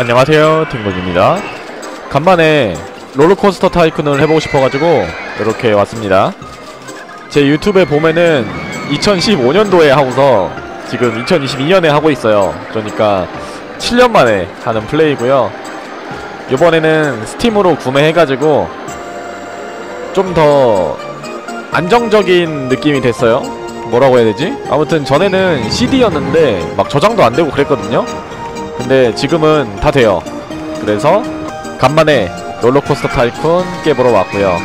안녕하세요 딩동입니다. 간만에 롤러코스터 타이쿤을 해보고 싶어가지고 이렇게 왔습니다. 제 유튜브에 보면은 2015년도에 하고서 지금 2022년에 하고 있어요. 그러니까 7년 만에 하는 플레이고요. 이번에는 스팀으로 구매해가지고 좀 더 안정적인 느낌이 됐어요. 뭐라고 해야 되지? 아무튼 전에는 CD였는데 막 저장도 안 되고 그랬거든요 근데 지금은 다 돼요. 그래서 간만에 롤러코스터 타이쿤 깨보러 왔고요.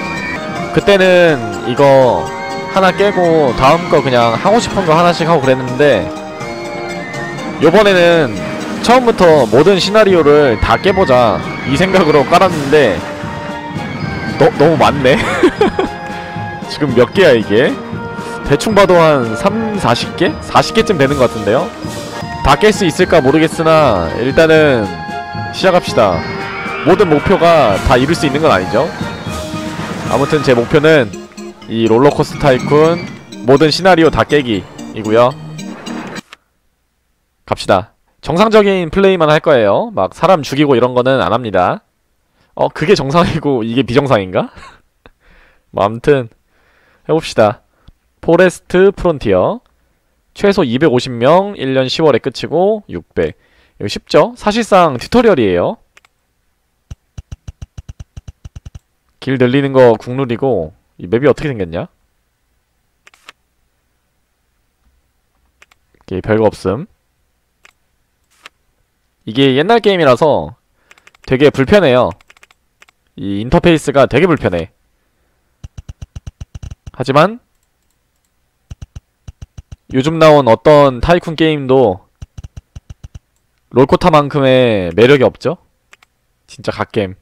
그때는 이거 하나 깨고 다음 거 그냥 하고 싶은 거 하나씩 하고 그랬는데 요번에는 처음부터 모든 시나리오를 다 깨보자 이 생각으로 깔았는데 너, 너무 많네. 지금 몇 개야 이게? 대충 봐도 한 3, 40개? 40개쯤 되는 것 같은데요 다깰수 있을까 모르겠으나 일단은 시작합시다. 모든 목표가 다 이룰 수 있는 건 아니죠? 아무튼 제 목표는 이 롤러코스터 타이쿤 모든 시나리오 다 깨기 이고요. 갑시다. 정상적인 플레이만 할 거예요. 막 사람 죽이고 이런 거는 안 합니다. 어 그게 정상이고 이게 비정상인가? 뭐 암튼 해봅시다. Forest Frontier 최소 250명 1년 10월에 끝이고 600 이거 쉽죠? 사실상 tutorial이에요. 길 늘리는 거 국룰이고 이 맵이 어떻게 생겼냐? 이게 별거 없음. 이게 옛날 게임이라서 되게 불편해요. 이 인터페이스가 되게 불편해. 하지만 요즘 나온 어떤 타이쿤 게임도 롤코타만큼의 매력이 없죠? 진짜 갓겜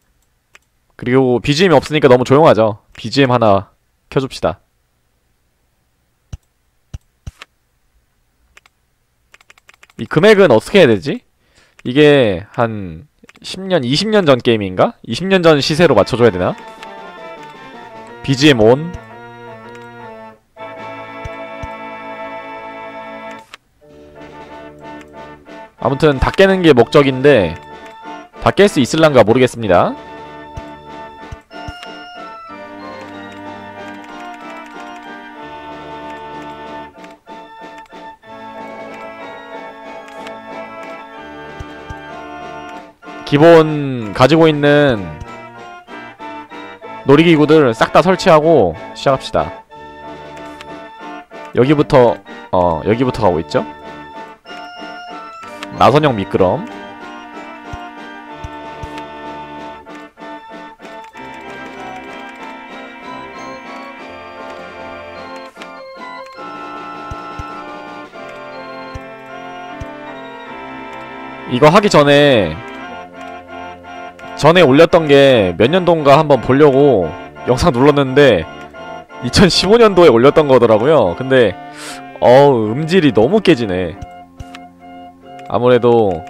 그리고 BGM이 없으니까 너무 조용하죠? BGM 하나 켜줍시다 이 금액은 어떻게 해야 되지? 이게 한 10년, 20년 전 게임인가? 20년 전 시세로 맞춰줘야 되나? BGM 온 아무튼 다 깨는 게 목적인데 다 깰 수 있을란가 모르겠습니다. 기본 가지고 있는 놀이기구들 싹 다 설치하고 시작합시다. 여기부터 어 여기부터 가고 있죠 나선형 미끄럼. 이거 하기 전에 전에 올렸던 게 몇 년도인가 한번 보려고 영상 눌렀는데 2015년도에 올렸던 거더라고요. 근데 어우 음질이 너무 깨지네 아무래도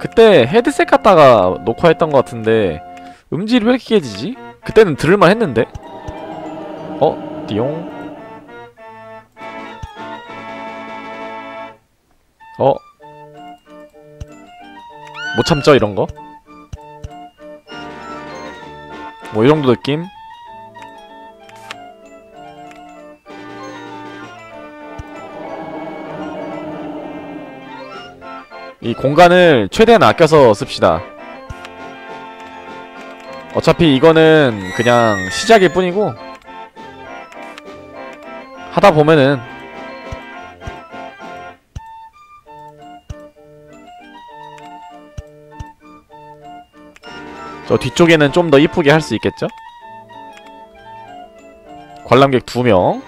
그때 헤드셋 갖다가 녹화했던 것 같은데 음질이 왜 이렇게 깨지지? 그때는 들을만 했는데 어? 띠용 어? 못 참죠 이런 거? 뭐 이 정도 느낌? 이 공간을 최대한 아껴서 씁시다 어차피 이거는 그냥 시작일 뿐이고 하다 보면은 저 뒤쪽에는 좀 더 이쁘게 할 수 있겠죠? 관람객 2명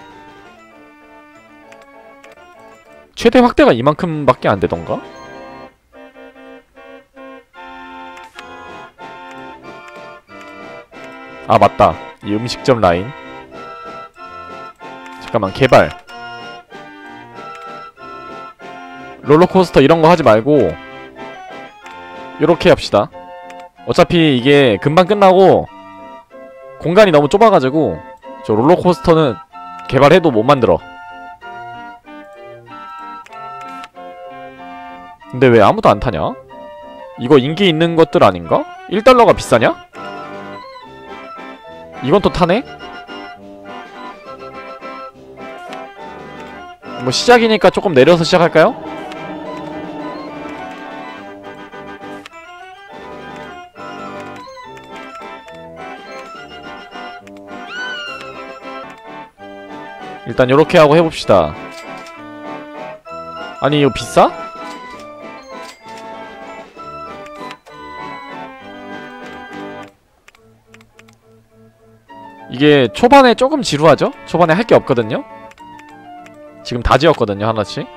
최대 확대가 이만큼밖에 안 되던가? 아 맞다 이 음식점 라인 잠깐만 개발 롤러코스터 이런 거 하지 말고 요렇게 합시다 어차피 이게 금방 끝나고 공간이 너무 좁아가지고 저 롤러코스터는 개발해도 못 만들어 근데 왜 아무도 안 타냐? 이거 인기 있는 것들 아닌가? 1달러가 비싸냐? 이건 또 타네? 뭐 시작이니까 조금 내려서 시작할까요? 일단 요렇게 하고 해봅시다 아니 이거 비싸? 이게 초반에 조금 지루하죠? 초반에 할 게 없거든요? 지금 다 지었거든요 하나씩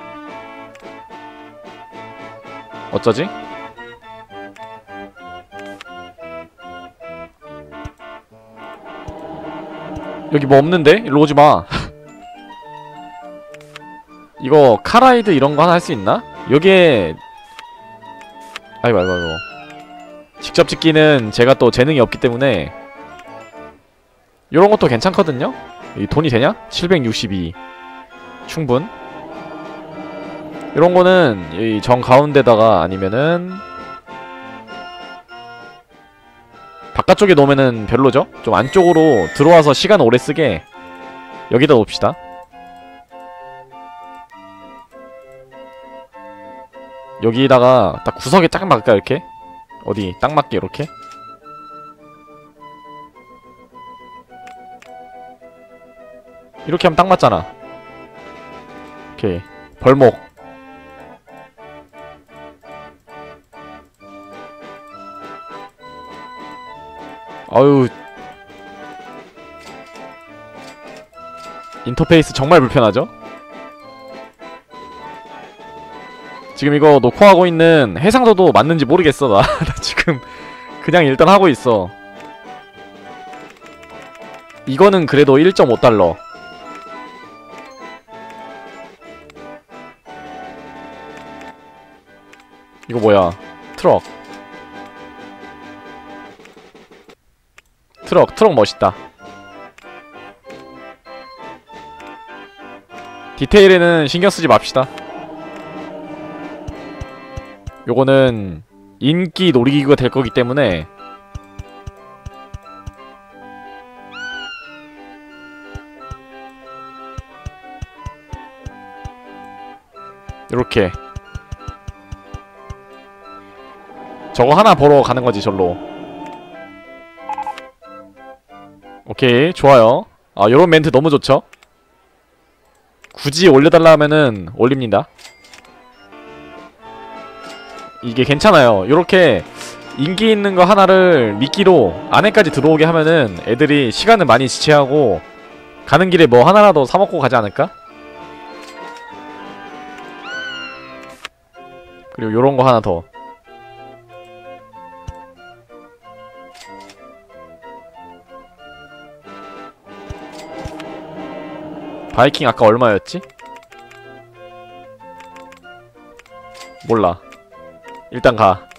어쩌지? 여기 뭐 없는데? 일로 오지마 이거 카라이드 이런 거 하나 할 수 있나? 여기에 아이고 아이고 아이고 직접 짓기는 제가 또 재능이 없기 때문에 요런 것도 괜찮거든요? 이 돈이 되냐? 762 충분 이런 거는 이 정 가운데다가 아니면은 바깥쪽에 놓으면은 별로죠? 좀 안쪽으로 들어와서 시간 오래 쓰게 여기다 놓읍시다 여기다가 딱 구석에 딱 맞을까 이렇게? 어디 딱 맞게 이렇게? 이렇게 하면 딱 맞잖아. 오케이. 벌목. 아유. 인터페이스 정말 불편하죠? 지금 이거 놓고 하고 있는 해상도도 맞는지 모르겠어 나, 나 지금 그냥 일단 하고 있어. 이거는 그래도 1.5달러 이거 뭐야? 트럭. 트럭 트럭 멋있다. 디테일에는 신경 쓰지 맙시다. 요거는 인기 놀이기구가 될 거기 때문에 요렇게 저거 하나 보러 가는 거지 절로. 오케이 좋아요. 아 요런 멘트 너무 좋죠? 굳이 올려달라 하면은 올립니다. 이게 괜찮아요. 요렇게 인기 있는 거 하나를 미끼로 안에까지 들어오게 하면은 애들이 시간을 많이 지체하고 가는 길에 뭐 하나라도 사먹고 가지 않을까? 그리고 요런 거 하나 더 바이킹 아까 얼마였지? 몰라. 일단 가.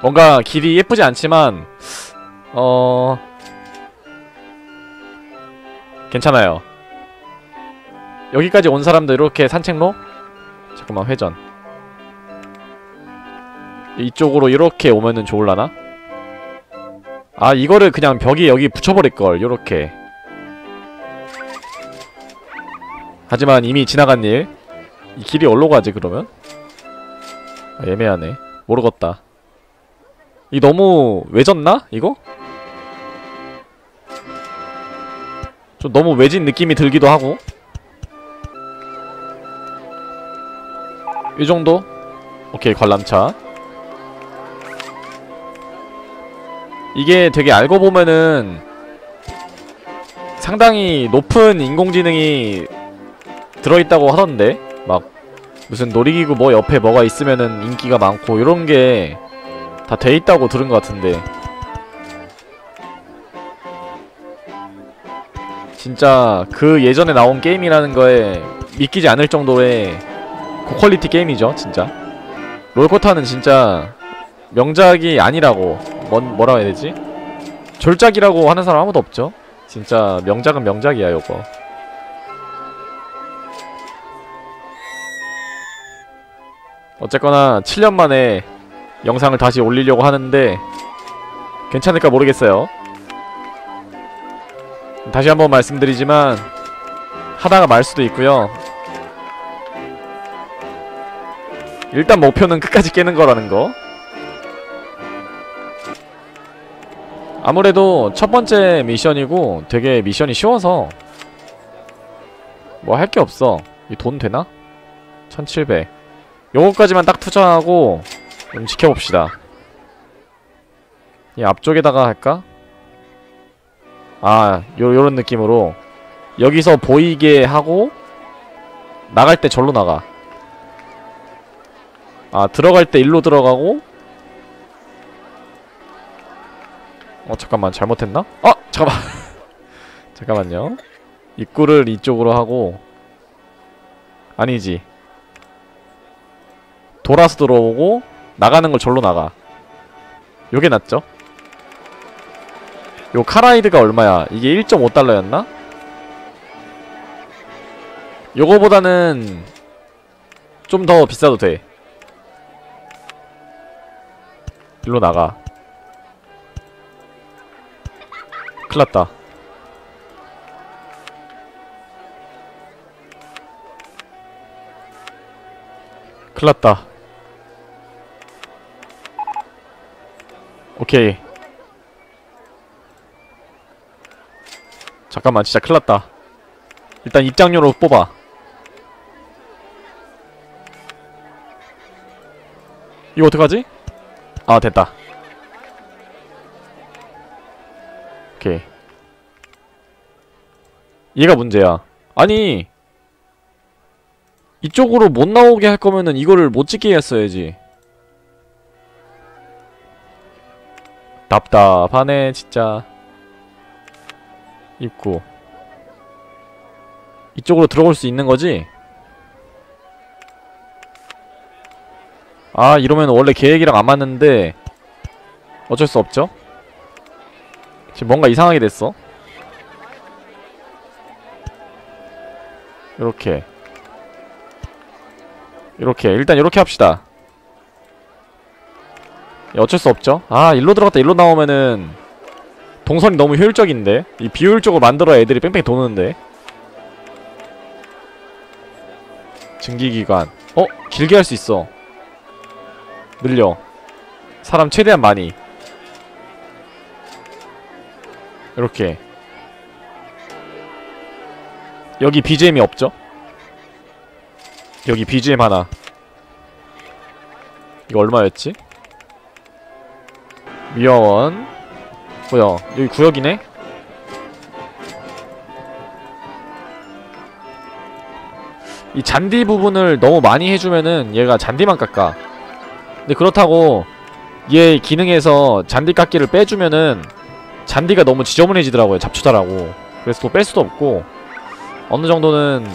뭔가 길이 예쁘지 않지만 어... 괜찮아요 여기까지 온 사람도 이렇게 산책로? 잠깐만 회전 이쪽으로 이렇게 오면은 좋을라나? 아 이거를 그냥 벽에 여기 붙여버릴걸 요렇게 하지만 이미 지나간 일 이 길이 어디로 가지 그러면? 아, 애매하네 모르겠다 이 너무 외졌나? 이거? 좀 너무 외진 느낌이 들기도 하고 이 정도? 오케이 관람차. 이게 되게 알고 보면은 상당히 높은 인공지능이 들어있다고 하던데? 막 무슨 놀이기구 뭐 옆에 뭐가 있으면은 인기가 많고 이런 게 다 돼있다고 들은 것 같은데. 진짜 그 예전에 나온 게임이라는 거에 믿기지 않을 정도의 고퀄리티 게임이죠 진짜 롤코타는 진짜 명작이 아니라고 뭔 뭐라 해야 되지? 졸작이라고 하는 사람 아무도 없죠. 진짜 명작은 명작이야 요거. 어쨌거나 7년 만에 영상을 다시 올리려고 하는데 괜찮을까 모르겠어요. 다시 한번 말씀드리지만 하다가 말 수도 있고요. 일단 목표는 끝까지 깨는 거라는 거. 아무래도 첫 번째 미션이고 되게 미션이 쉬워서 뭐 할 게 없어. 이 돈 되나? 1700. 요거까지만 딱 투자하고 좀 지켜봅시다. 이 앞쪽에다가 할까? 아, 요, 요런 느낌으로 여기서 보이게 하고 나갈 때 절로 나가. 아, 들어갈 때 일로 들어가고 어, 잠깐만. 잘못했나? 어! 잠깐만. 잠깐만요. 입구를 이쪽으로 하고 아니지. 돌아서 들어오고 나가는 걸 절로 나가. 요게 낫죠? 요 카라이드가 얼마야? 이게 1.5달러였나? 요거보다는 좀 더 비싸도 돼. 일로 나가. 큰일났다. 큰일났다. 오케이. 잠깐만 진짜 큰일났다. 일단 입장료로 뽑아. 이거 어떡하지? 아 됐다. 오케이. 얘가 문제야. 아니 이쪽으로 못 나오게 할 거면은 이거를 못 찍게 했어야지. 답답하네 진짜. 입구. 이쪽으로 들어올 수 있는 거지? 아 이러면 원래 계획이랑 안 맞는데 어쩔 수 없죠? 지금 뭔가 이상하게 됐어. 이렇게. 이렇게. 일단 이렇게 합시다. 야, 어쩔 수 없죠? 아 일로 들어갔다 일로 나오면은 동선이 너무 효율적인데? 이 비효율적으로 만들어야 애들이 뺑뺑 도는데? 증기기관. 어? 길게 할 수 있어 늘려 사람 최대한 많이 이렇게 여기 BGM이 없죠? 여기 BGM 하나 이거 얼마였지? 미화원 뭐야 여기 구역이네? 이 잔디 부분을 너무 많이 해주면은 얘가 잔디만 깎아 근데 그렇다고 얘 기능에서 잔디 깎기를 빼주면은 잔디가 너무 지저분해지더라고요 잡초자라고 그래서 또 뺄 수도 없고 어느 정도는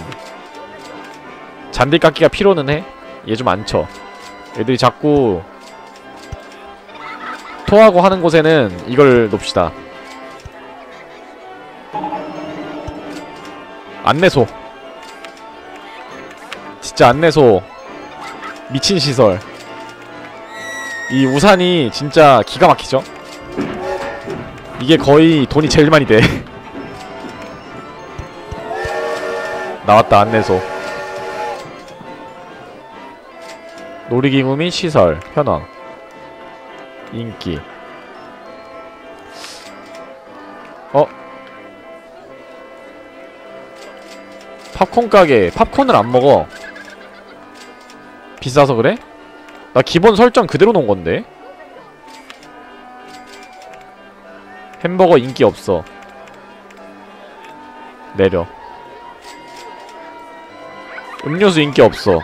잔디 깎기가 필요는 해? 얘 좀 안 쳐. 애들이 자꾸 토하고 하는 곳에는 이걸 놓읍시다. 안내소. 진짜 안내소. 미친 시설. 이 우산이 진짜 기가 막히죠? 이게 거의 돈이 제일 많이 돼. 나왔다 안내소 놀이기구 및 시설 현황 인기 어? 팝콘 가게 팝콘을 안 먹어 비싸서 그래? 나 기본 설정 그대로 놓은 건데. 햄버거 인기 없어. 내려. 음료수 인기 없어.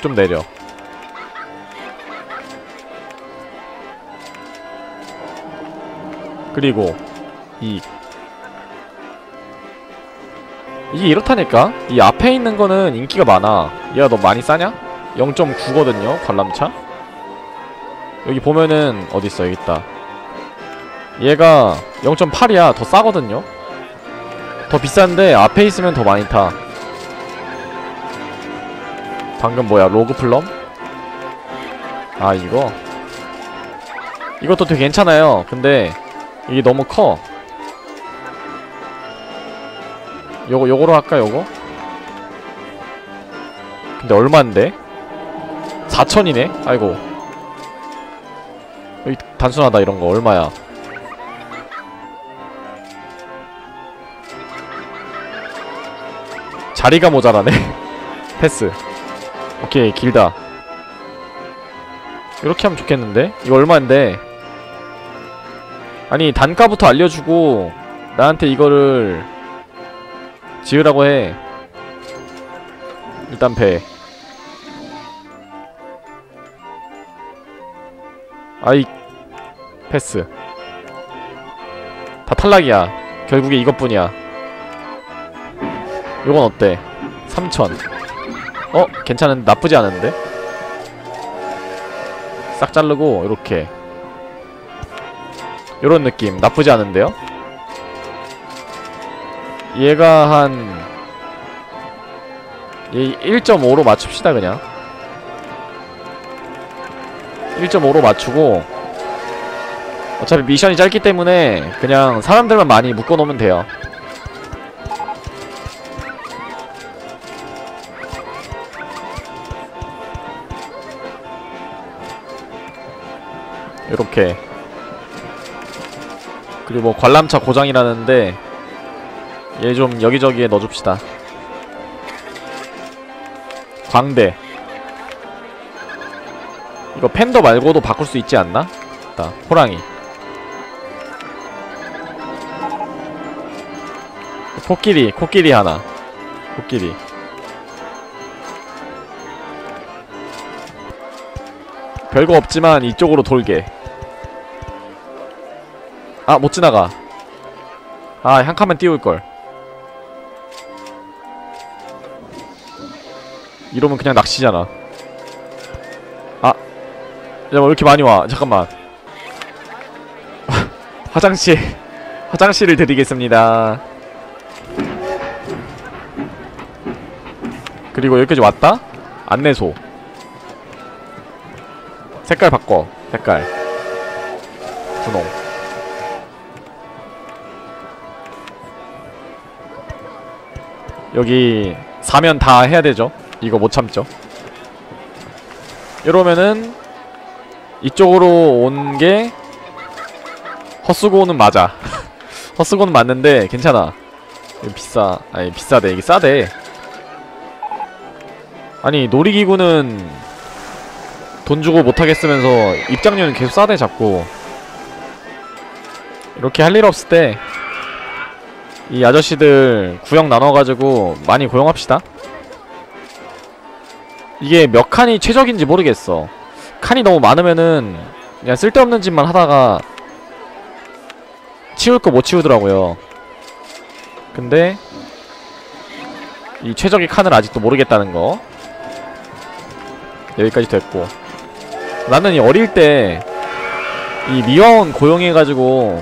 좀 내려. 그리고 이. 이게 이렇다니까? 이 앞에 있는 거는 인기가 많아. 얘가 너 많이 싸냐? 0.9거든요 관람차. 여기 보면은 어딨어? 여기 있다. 얘가 0.8이야. 더 싸거든요. 더 비싼데 앞에 있으면 더 많이 타. 방금 뭐야? 로그 플럼? 아 이거? 이것도 되게 괜찮아요. 근데 이게 너무 커. 요거 요거로 할까 요거? 근데 얼만데? 4천이네? 아이고. 단순하다 이런거. 얼마야? 자리가 모자라네. 패스. 오케이 길다. 이렇게 하면 좋겠는데? 이거 얼마인데? 아니 단가부터 알려주고 나한테 이거를 지으라고 해. 일단 배 아이 패스 다 탈락이야 결국에 이것뿐이야 요건 어때? 3천 어? 괜찮은데? 나쁘지 않은데? 싹 자르고 이렇게 요런 느낌 나쁘지 않은데요? 얘가 한... 얘 1.5로 맞춥시다 그냥 1.5로 맞추고 어차피 미션이 짧기 때문에 그냥 사람들만 많이 묶어놓으면 돼요. 이렇게. 그리고 뭐 관람차 고장이라는데 얘 좀 여기저기에 넣어줍시다. 광대 이거 팬더 말고도 바꿀 수 있지 않나? 나 호랑이. 코끼리 코끼리 하나. 코끼리. 별거 없지만 이쪽으로 돌게. 아 못 지나가. 아 한 칸만 띄울걸. 이러면 그냥 낚시잖아 아 야, 뭐 이렇게 많이 와? 잠깐만. 화장실 화장실을 드리겠습니다. 그리고 여기까지 왔다? 안내소. 색깔 바꿔 색깔. 분홍. 여기 사면 다 해야 되죠? 이거 못 참죠? 이러면은 이쪽으로 온 게 헛수고는 맞아. 헛수고는 맞는데 괜찮아. 비싸. 아니 비싸대. 이게 싸대. 아니 놀이기구는 돈 주고 못하겠으면서 입장료는 계속 싸대 자꾸. 이렇게 할 일 없을 때 이 아저씨들 구역 나눠가지고 많이 고용합시다. 이게 몇 칸이 최적인지 모르겠어 칸이 너무 많으면은 그냥 쓸데없는 짓만 하다가 치울 거 못 치우더라고요. 근데 이 최적의 칸을 아직도 모르겠다는 거 여기까지 됐고. 나는 이 어릴 때 이 미화원 고용해가지고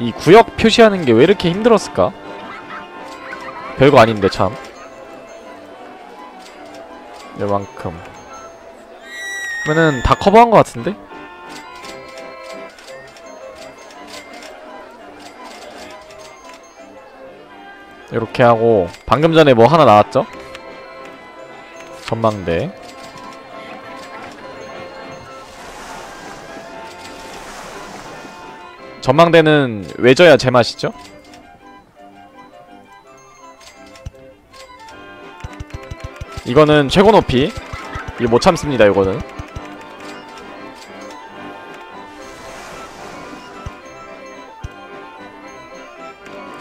이 구역 표시하는 게 왜 이렇게 힘들었을까? 별거 아닌데 참. 요만큼 그러면은 다 커버한 것 같은데? 이렇게 하고 방금 전에 뭐 하나 나왔죠? 전망대 전망대는 왜 져야 제맛이죠? 이거는 최고 높이 이거 못 참습니다 이거는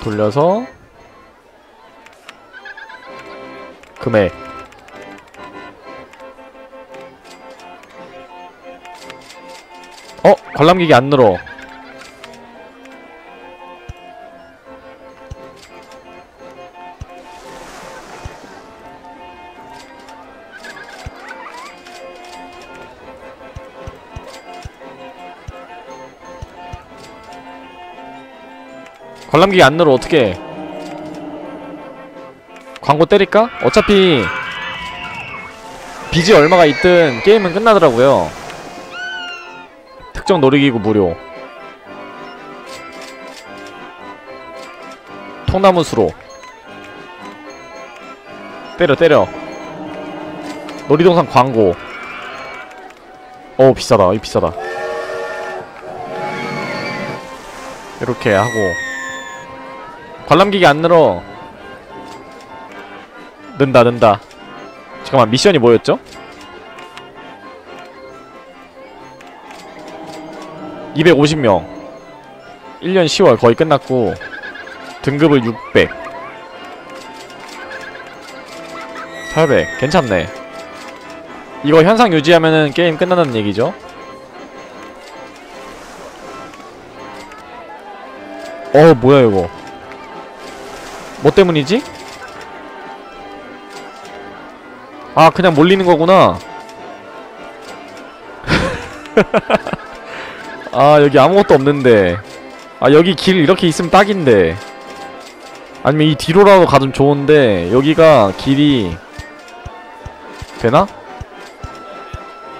돌려서 금액 어? 관람객이 안 늘어 관람객이 안 늘어 어떻게 광고 때릴까? 어차피 빚이 얼마가 있든 게임은 끝나더라고요. 특정 놀이기구 무료. 통나무 수로. 때려 때려. 놀이동산 광고. 어우 비싸다. 이 비싸다. 이렇게 하고 관람객이 안 늘어. 는다 는다. 잠깐만 미션이 뭐였죠? 250명. 1년 10월 거의 끝났고 등급을 600 800 괜찮네. 이거 현상 유지하면은 게임 끝난다는 얘기죠? 어 뭐야 이거 뭐 때문이지? 아 그냥 몰리는 거구나. 아 여기 아무것도 없는데. 아 여기 길 이렇게 있으면 딱인데. 아니면 이 뒤로라도 가면 좋은데 여기가 길이 되나?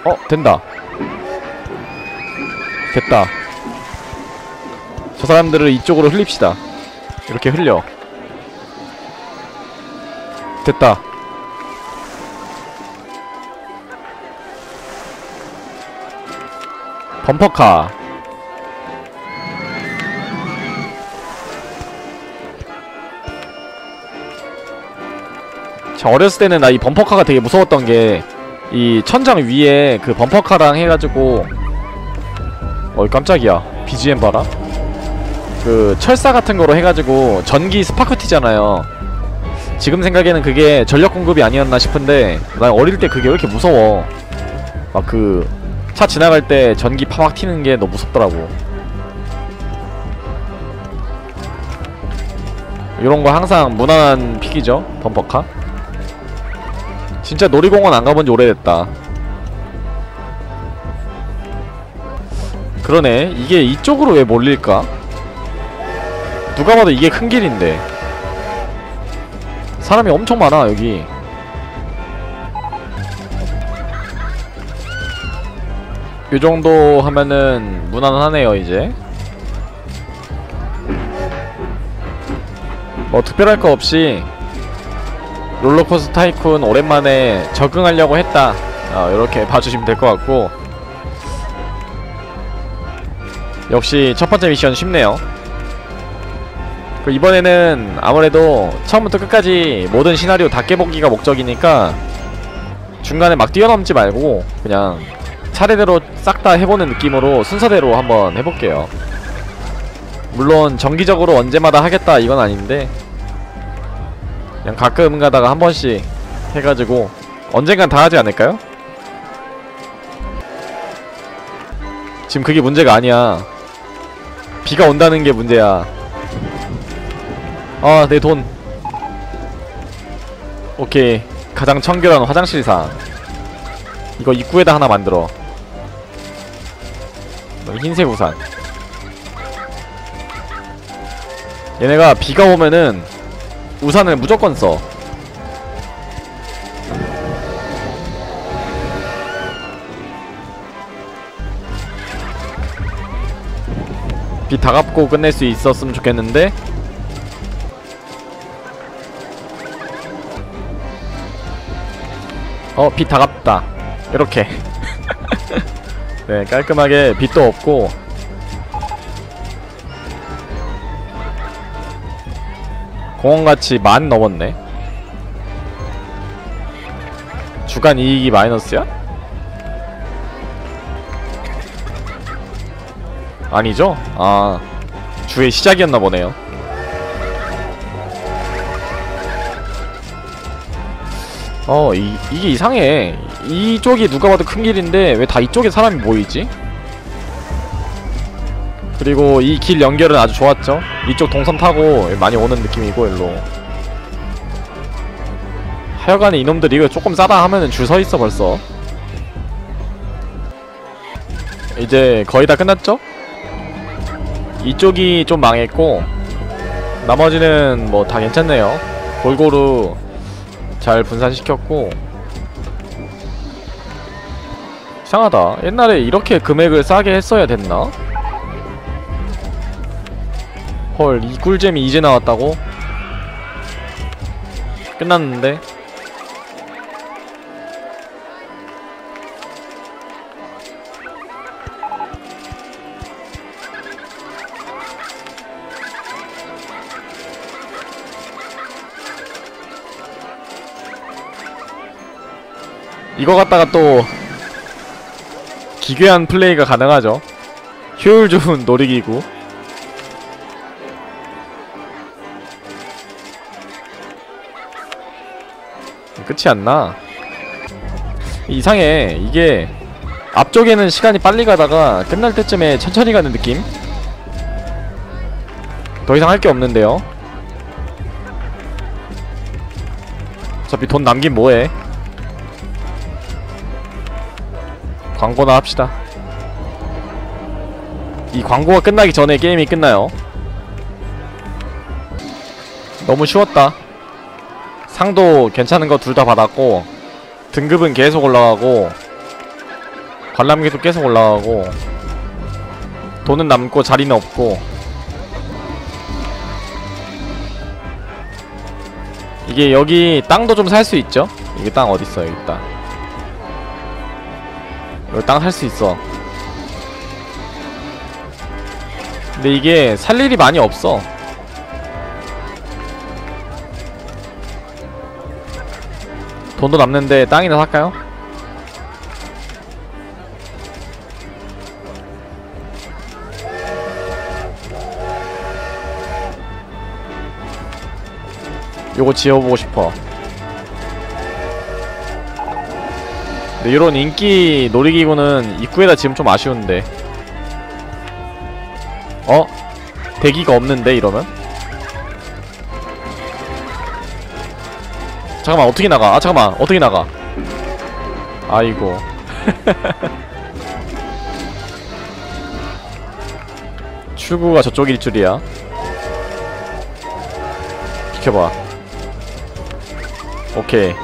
어 된다. 됐다. 저 사람들을 이쪽으로 흘립시다. 이렇게 흘려 됐다. 범퍼카. 저 어렸을 때는 나 이 범퍼카가 되게 무서웠던 게 이 천장 위에 그 범퍼카랑 해가지고 어이 깜짝이야. BGM 봐라. 그 철사 같은 거로 해가지고 전기 스파크 튀잖아요 지금 생각에는 그게 전력 공급이 아니었나 싶은데 난 어릴 때 그게 왜 이렇게 무서워? 막 그 차 지나갈 때 전기 파박 튀는 게 너무 무섭더라고. 이런 거 항상 무난한 pick이죠 범퍼카? 진짜 놀이공원 안 가본 지 오래됐다. 그러네. 이게 이쪽으로 왜 몰릴까? 누가 봐도 이게 큰 길인데 사람이 엄청 많아 여기. 요 정도 하면은 무난하네요 이제. 뭐 특별할 거 없이 롤러코스터 타이쿤 오랜만에 적응하려고 했다. 어, 이렇게 봐주시면 될 것 같고. 역시 첫 번째 미션 쉽네요. 그 이번에는 아무래도 처음부터 끝까지 모든 시나리오 다 깨보기가 목적이니까 중간에 막 뛰어넘지 말고 그냥 차례대로 싹 다 해보는 느낌으로 순서대로 한번 해볼게요. 물론 정기적으로 언제마다 하겠다 이건 아닌데 그냥 가끔 가다가 한 번씩 해가지고 언젠간 다 하지 않을까요? 지금 그게 문제가 아니야. 비가 온다는 게 문제야 아 내 돈. 오케이. 가장 청결한 화장실상. 이거 입구에다 하나 만들어. 흰색 우산. 얘네가 비가 오면은 우산을 무조건 써. 비 다 갚고 끝낼 수 있었으면 좋겠는데 어, 빚다 갚다. 이렇게. 네, 깔끔하게 빚도 없고. 공원가치 만 넘었네. 주간 이익이 마이너스야? 아니죠? 아, 주의 시작이었나 보네요. 어, 이, 이게 이상해. 이쪽이 누가 봐도 큰 길인데 왜 다 이쪽에 사람이 모이지? 그리고 이 길 연결은 아주 좋았죠? 이쪽 동선 타고 많이 오는 느낌이고 일로 하여간에 이놈들이 이거 조금 싸다 하면은 줄 서있어 벌써 이제 거의 다 끝났죠? 이쪽이 좀 망했고 나머지는 뭐 다 괜찮네요 골고루 잘 분산시켰고 이상하다 옛날에 이렇게 금액을 싸게 했어야 됐나? 헐 이 꿀잼이 이제 나왔다고? 끝났는데 이거 갖다가 또 기괴한 플레이가 가능하죠. 효율 좋은 놀이기구. 끝이 안나. 이상해. 이게 앞쪽에는 시간이 빨리 가다가 끝날 때쯤에 천천히 가는 느낌? 더 이상 할 게 없는데요. 어차피 돈 남긴 뭐해 광고나 합시다. 이 광고가 끝나기 전에 게임이 끝나요. 너무 쉬웠다. 상도 괜찮은 거 둘 다 받았고 등급은 계속 올라가고 관람객도 계속 올라가고 돈은 남고 자리는 없고. 이게 여기 땅도 좀 살 수 있죠? 여기 땅 어딨어 여기 땅 여기 땅 살 수 있어. 근데 이게 살 일이 많이 없어. 돈도 남는데 땅이나 살까요? 요거 지어보고 싶어 근데 이런 인기 놀이기구는 입구에다 지금 좀 아쉬운데 어? 대기가 없는데 이러면? 잠깐만 어떻게 나가? 아 잠깐만 어떻게 나가? 아이고 출구가 저쪽일 줄이야 비켜봐 오케이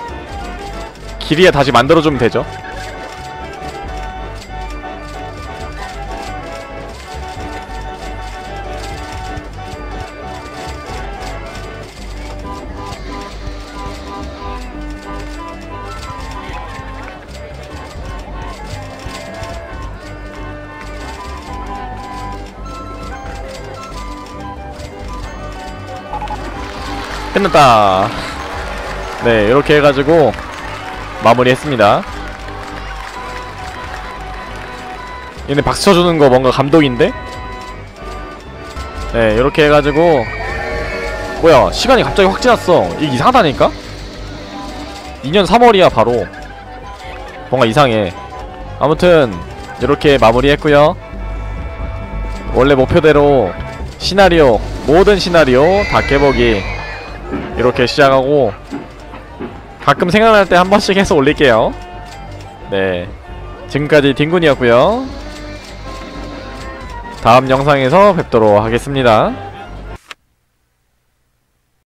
길이야 다시 만들어주면 되죠. 끝났다. 네 이렇게 해가지고 마무리했습니다. 얘네 박수 쳐주는 거 뭔가 감동인데? 네 이렇게 해가지고. 뭐야 시간이 갑자기 확 지났어. 이게 이상하다니까? 2년 3월이야 바로. 뭔가 이상해. 아무튼 이렇게 마무리했고요. 원래 목표대로 시나리오 모든 시나리오 다 깨보기. 이렇게 시작하고 가끔 생각날 때 한 번씩 해서 올릴게요. 네. 지금까지 딩군이었고요. 다음 영상에서 뵙도록 하겠습니다